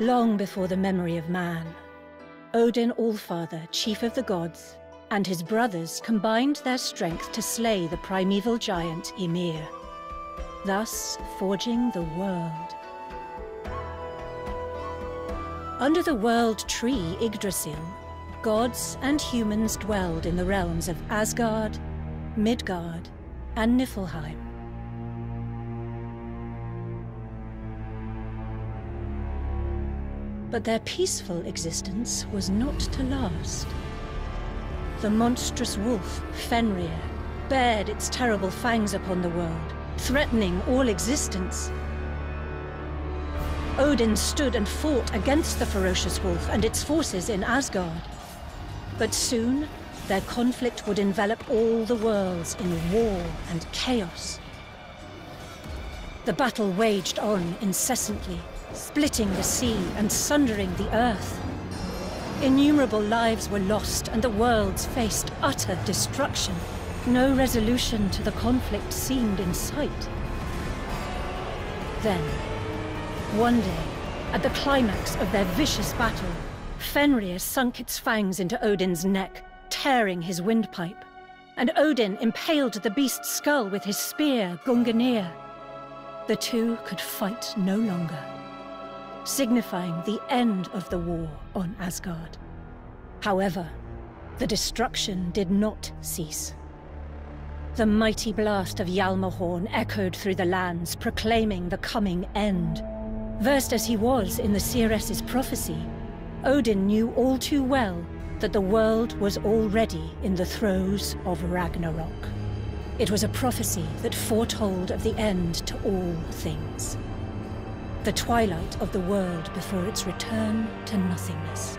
Long before the memory of man, Odin Allfather, chief of the gods, and his brothers combined their strength to slay the primeval giant Ymir, thus forging the world. Under the world tree Yggdrasil, gods and humans dwelled in the realms of Asgard, Midgard, and Niflheim. But their peaceful existence was not to last. The monstrous wolf, Fenrir, bared its terrible fangs upon the world, threatening all existence. Odin stood and fought against the ferocious wolf and its forces in Asgard. But soon, their conflict would envelop all the worlds in war and chaos. The battle waged on incessantly, splitting the sea and sundering the earth. Innumerable lives were lost and the worlds faced utter destruction. No resolution to the conflict seemed in sight. Then, one day, at the climax of their vicious battle, Fenrir sunk its fangs into Odin's neck, tearing his windpipe. And Odin impaled the beast's skull with his spear, Gungnir. The two could fight no longer signifying the end of the war on Asgard. However, the destruction did not cease. The mighty blast of Gjallarhorn echoed through the lands, proclaiming the coming end. Versed as he was in the seeress's prophecy, Odin knew all too well that the world was already in the throes of Ragnarok. It was a prophecy that foretold of the end to all things the twilight of the world before its return to nothingness.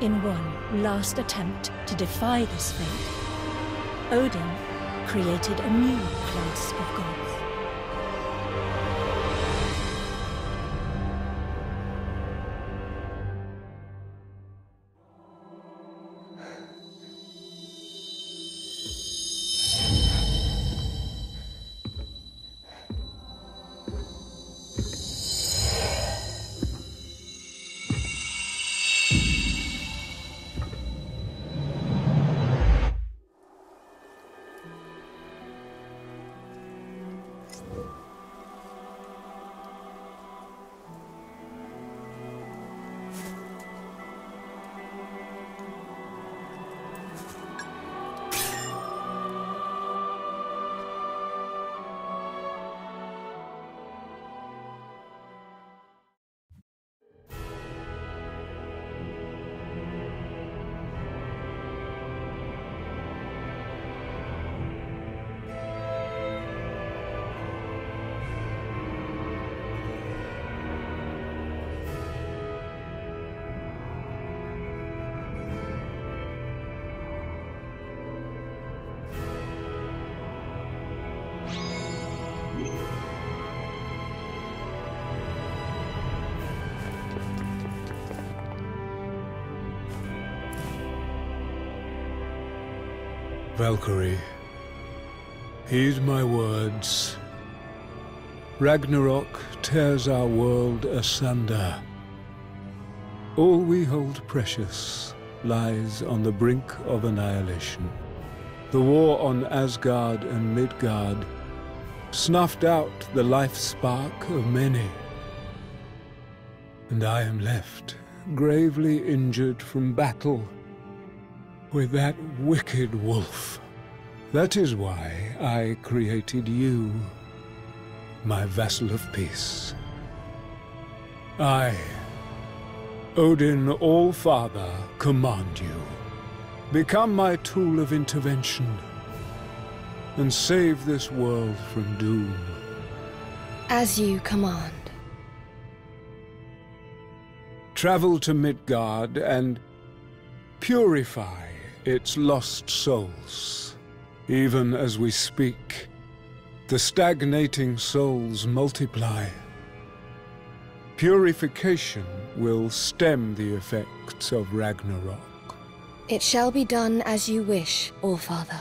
In one last attempt to defy this fate, Odin created a new class of gods. Valkyrie, heed my words. Ragnarok tears our world asunder. All we hold precious lies on the brink of annihilation. The war on Asgard and Midgard snuffed out the life spark of many. And I am left, gravely injured from battle with that wicked wolf. That is why I created you, my vassal of peace. I, Odin All-Father, command you. Become my tool of intervention, and save this world from doom. As you command. Travel to Midgard and purify its lost souls. Even as we speak, the stagnating souls multiply. Purification will stem the effects of Ragnarok. It shall be done as you wish, All-Father.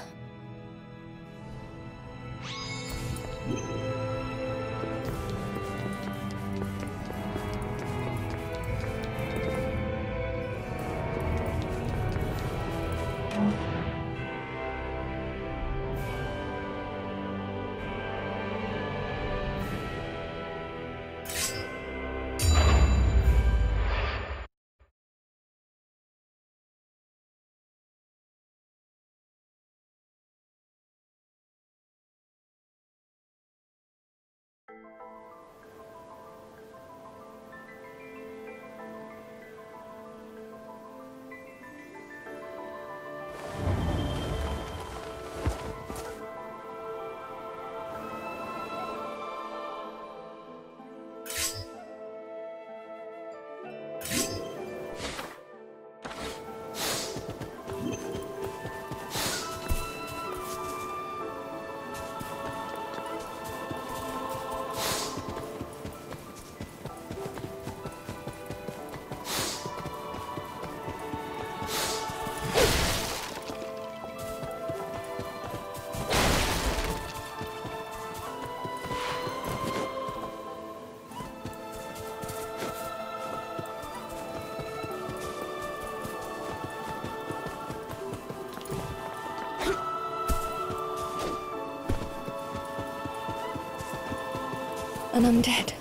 An undead.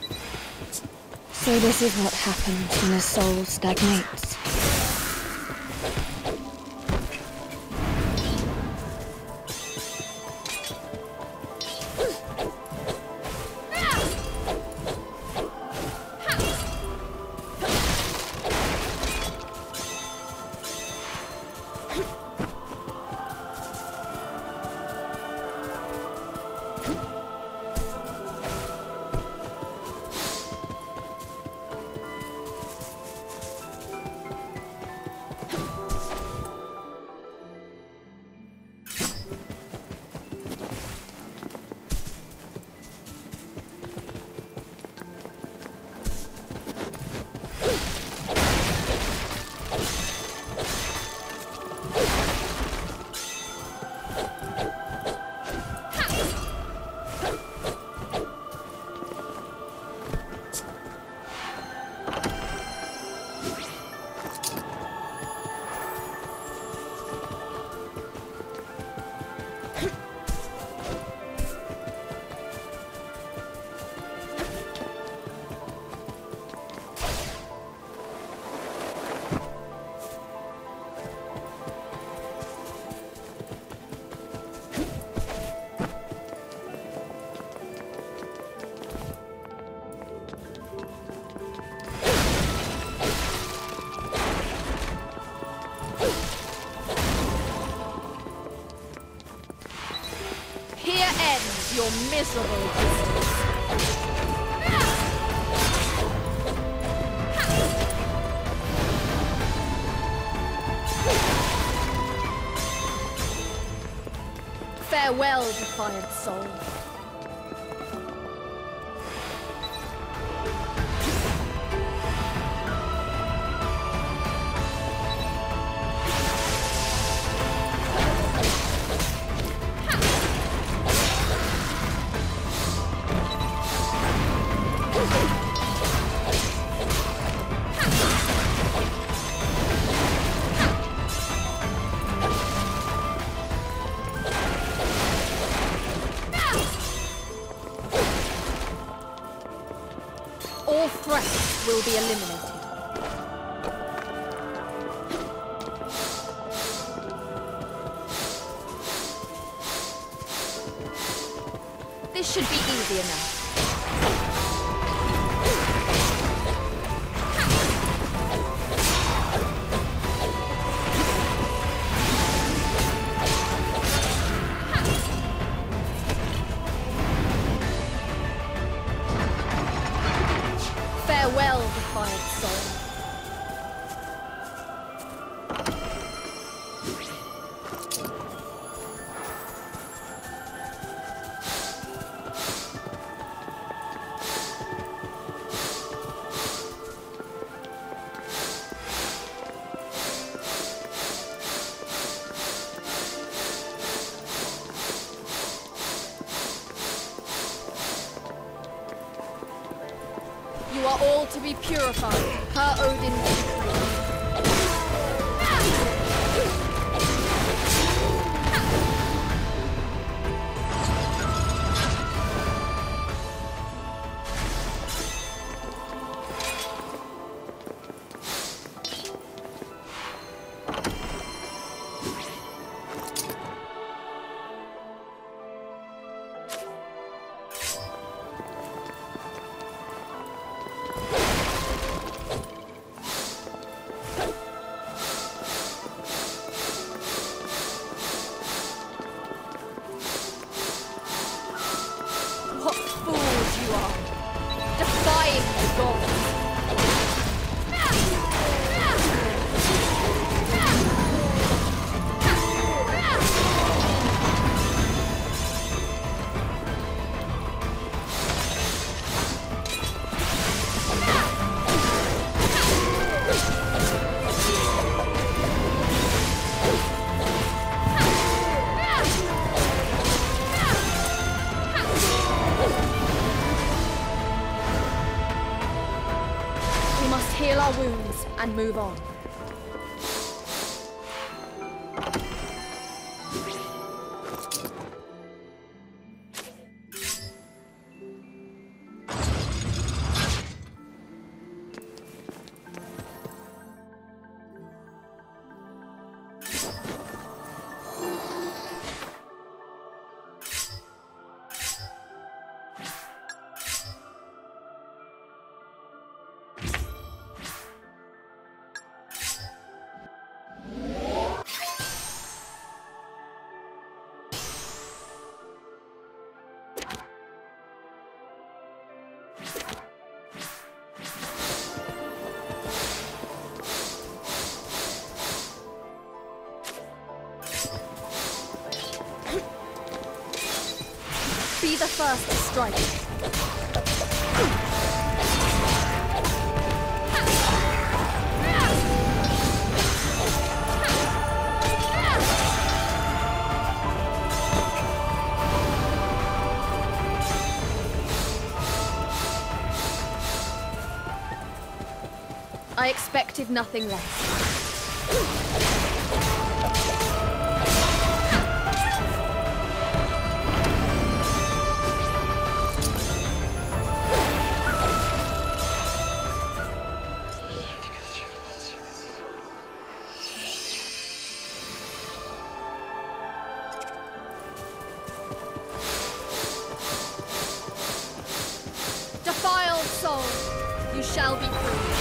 So this is what happens when a soul stagnates. Miserable existence. Farewell, defiant soul. Be eliminated. This should be easy enough. And move on. First strike. I expected nothing less. Shall be free.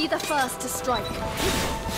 Be the first to strike.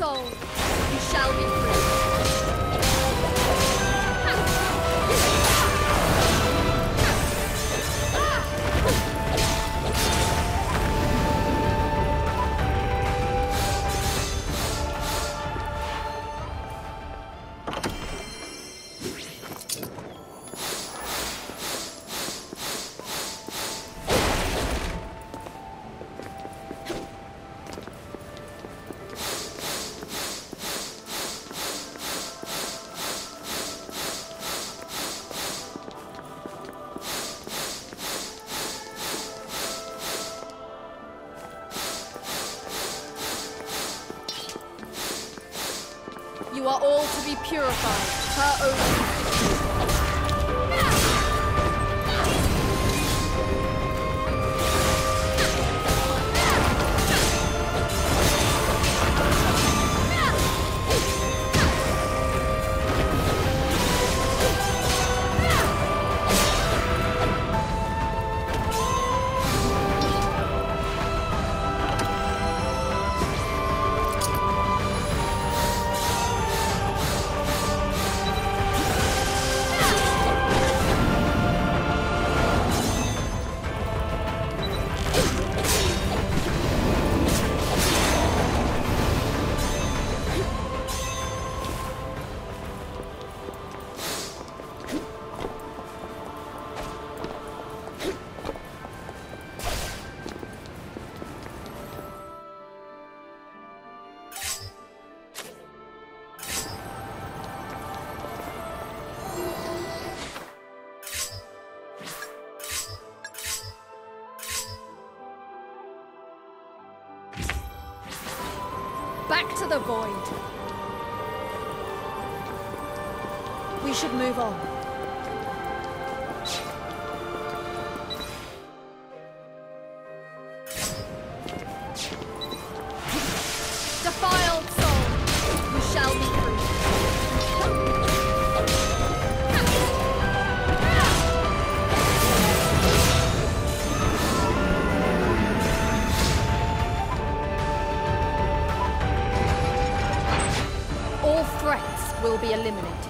Soul, you shall be free. The void. We should move on. Will be eliminated.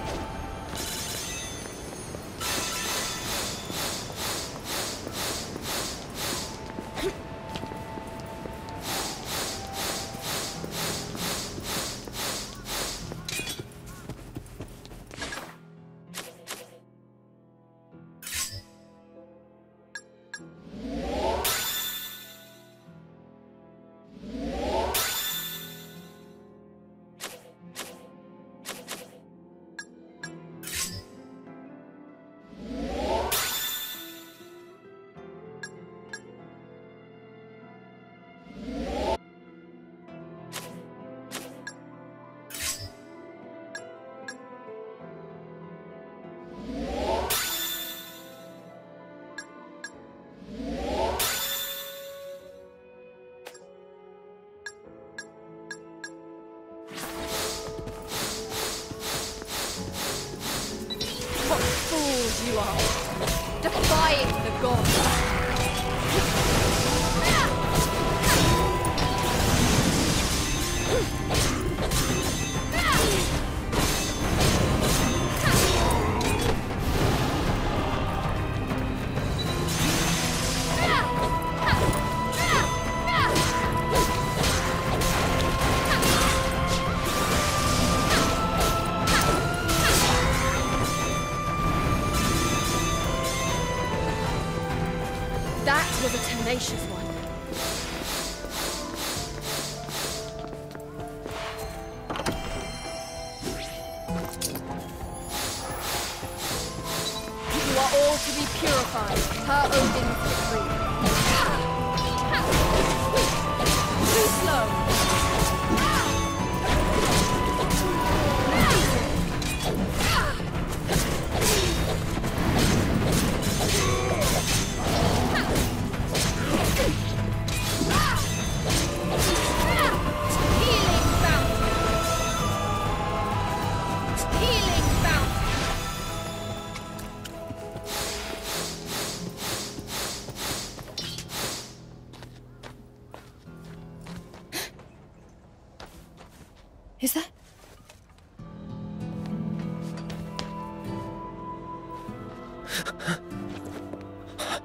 Is that?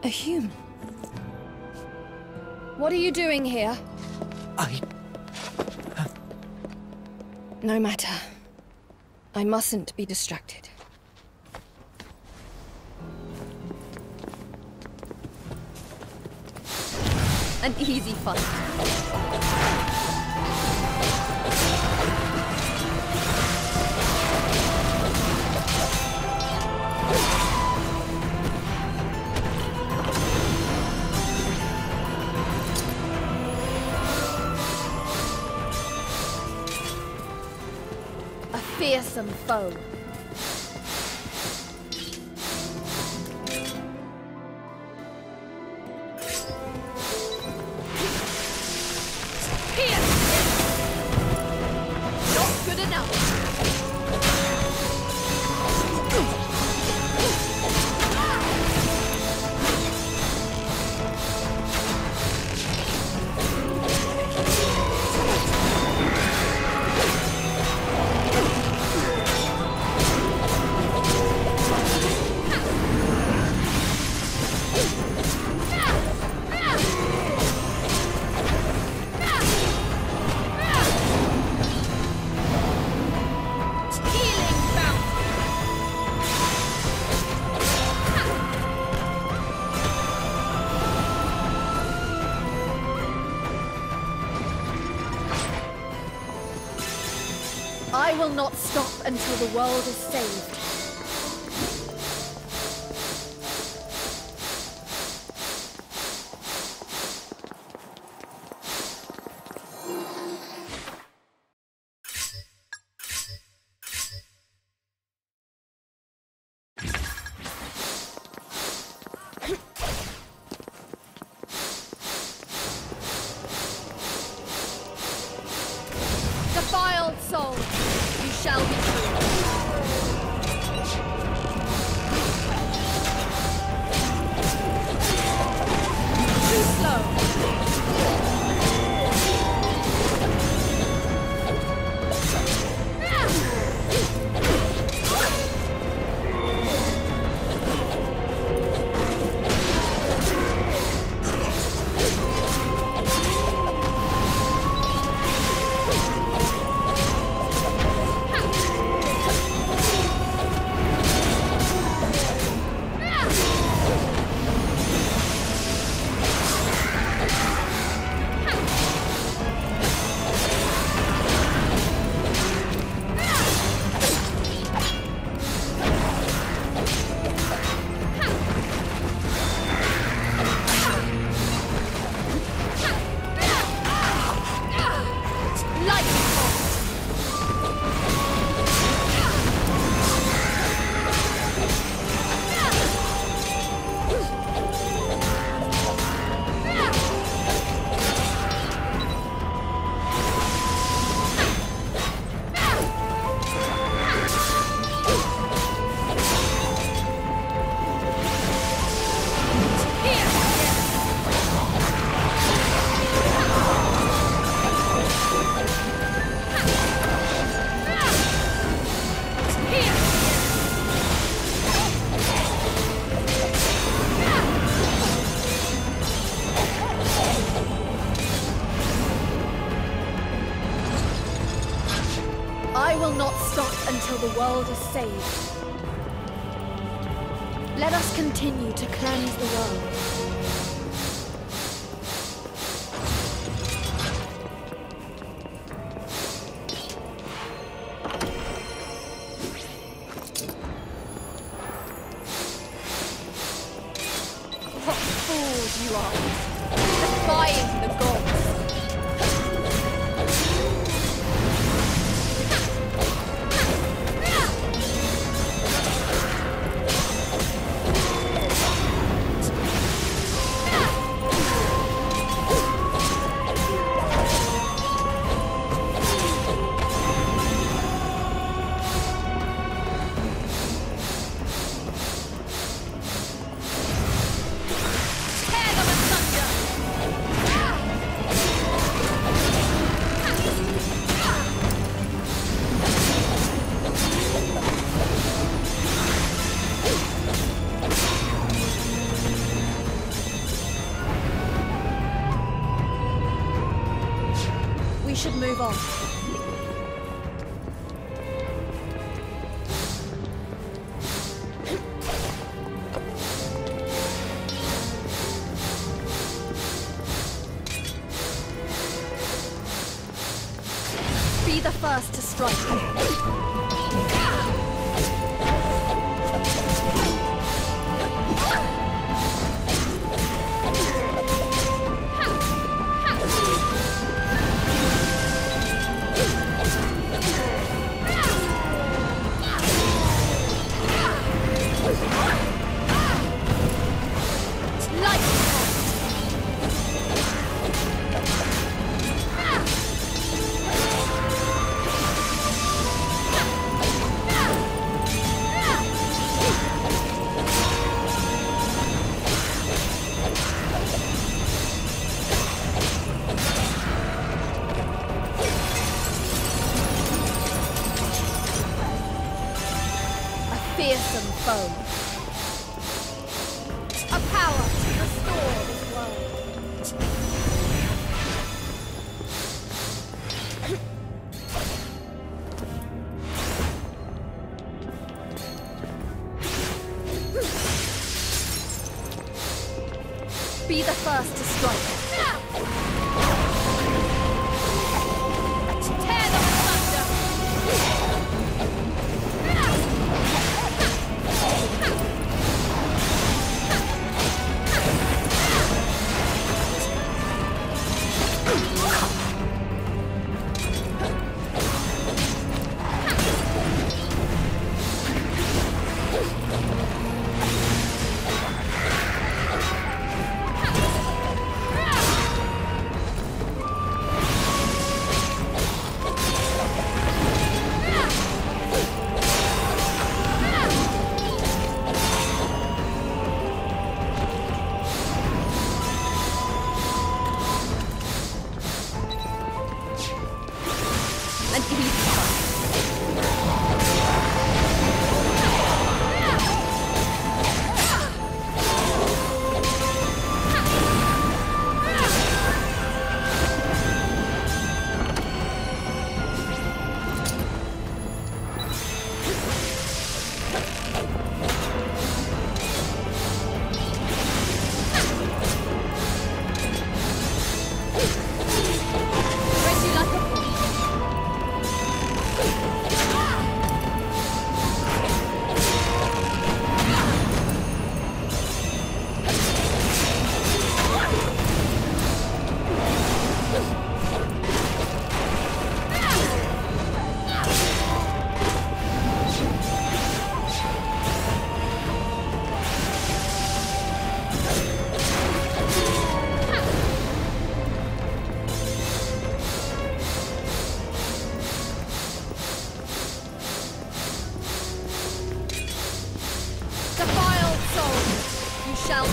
A human? What are you doing here? I. Uh. No matter. I mustn't be distracted. An easy fight. Foe. Until the world is saved. Fearsome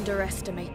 underestimate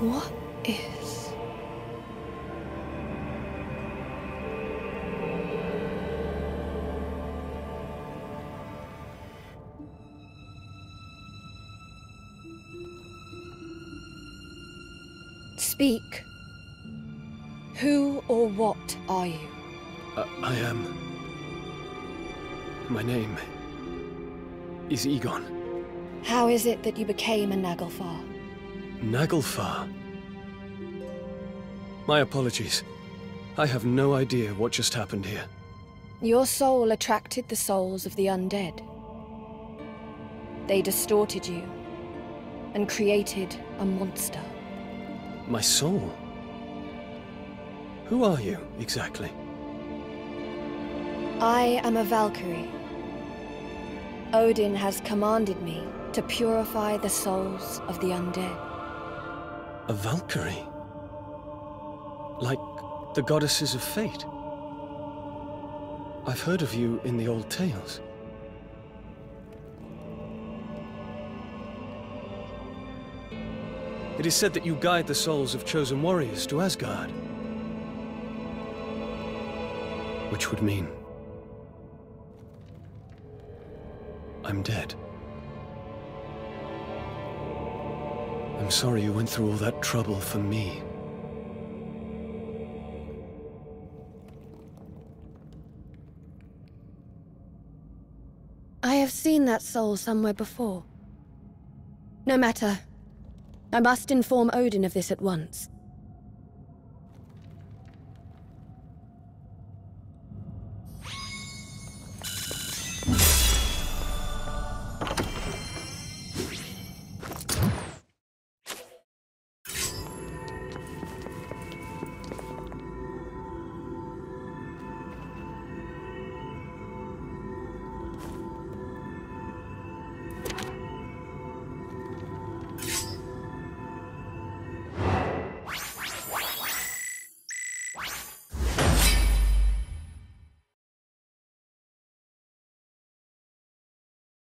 What is? Speak. Who or what are you? Uh, I am. My name is Egon. How is it that you became a Naglfar? Naglfar. My apologies. I have no idea what just happened here. Your soul attracted the souls of the undead. They distorted you and created a monster. My soul? Who are you, exactly? I am a Valkyrie. Odin has commanded me to purify the souls of the undead. A Valkyrie? Like the goddesses of fate? I've heard of you in the old tales. It is said that you guide the souls of chosen warriors to Asgard. Which would mean... I'm dead. I'm sorry you went through all that trouble for me. I have seen that soul somewhere before. No matter. I must inform Odin of this at once.